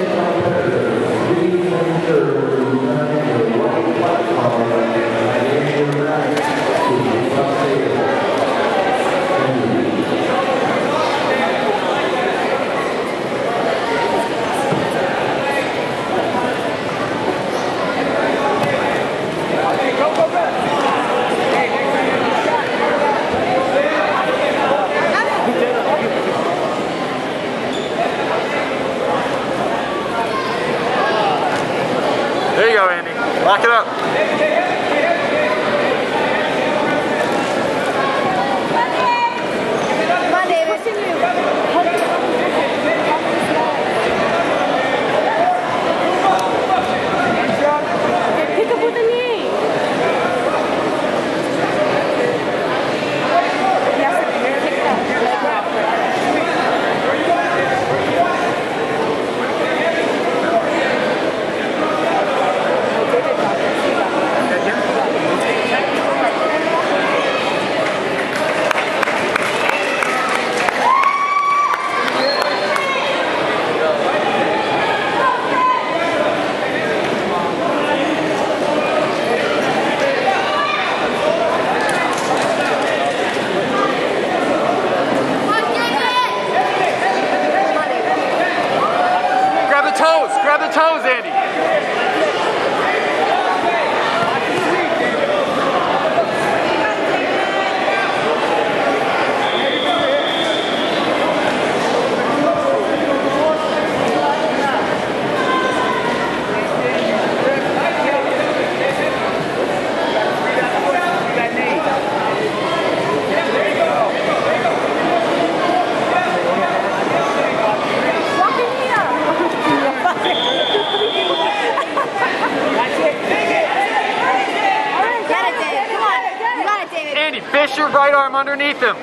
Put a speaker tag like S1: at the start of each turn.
S1: Amen. There you go, Andy. Lock it up. Fish your right arm underneath him.